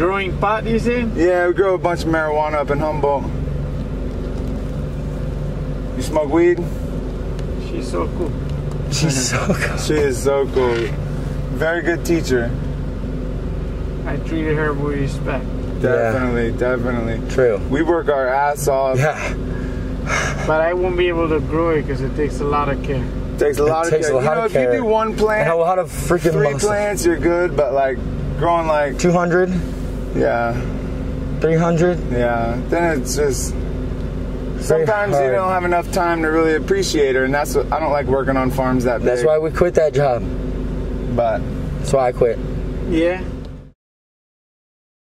Growing pot, you say? Yeah, we grow a bunch of marijuana up in Humboldt. You smoke weed? She's so cool. She's so cool. She is so cool. Very good teacher. I treated her with respect. Definitely, definitely. True. We work our ass off. Yeah. But I won't be able to grow it because it takes a lot of care. Takes a lot takes of a care. lot you know, of if you care. do one plant, And a lot of freaking three muscle. plants, you're good. But like growing like 200, yeah, 300. yeah, then it's just sometimes you don't have enough time to really appreciate her, and that's what I don't like working on farms that big. That's why we quit that job. But That's why I quit. Yeah?